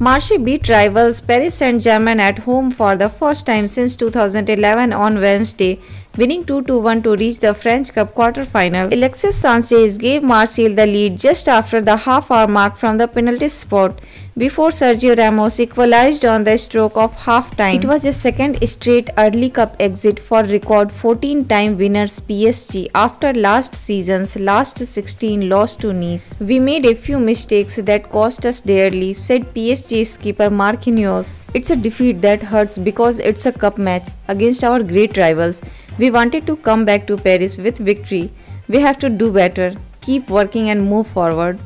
Marseille beat rivals Paris Saint-Germain at home for the first time since 2011 on Wednesday, winning 2-1 to reach the French Cup quarter-final. Alexis Sanchez gave Marseille the lead just after the half-hour mark from the penalty spot before Sergio Ramos equalized on the stroke of half-time. It was a second straight early cup exit for record 14-time winners PSG after last season's last 16 loss to Nice. We made a few mistakes that cost us dearly, said PSG skipper Marquinhos. It's a defeat that hurts because it's a cup match against our great rivals. We wanted to come back to Paris with victory. We have to do better, keep working and move forward.